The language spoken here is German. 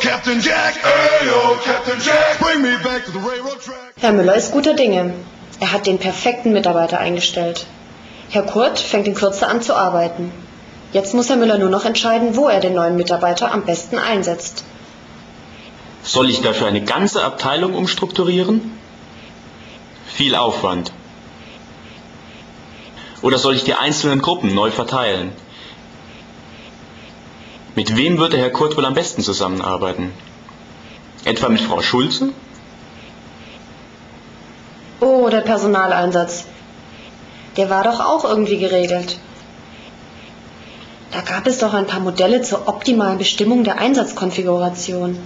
Captain Jack, ayo, Captain Jack, bring me back to the railroad track. Herr Müller ist guter Dinge. Er hat den perfekten Mitarbeiter eingestellt. Herr Kurt fängt in Kürze an zu arbeiten. Jetzt muss Herr Müller nur noch entscheiden, wo er den neuen Mitarbeiter am besten einsetzt. Soll ich dafür eine ganze Abteilung umstrukturieren? Viel Aufwand. Oder soll ich die einzelnen Gruppen neu verteilen? Mit wem würde Herr Kurt wohl am besten zusammenarbeiten? Etwa mit Frau Schulze? Oh, der Personaleinsatz. Der war doch auch irgendwie geregelt. Da gab es doch ein paar Modelle zur optimalen Bestimmung der Einsatzkonfiguration.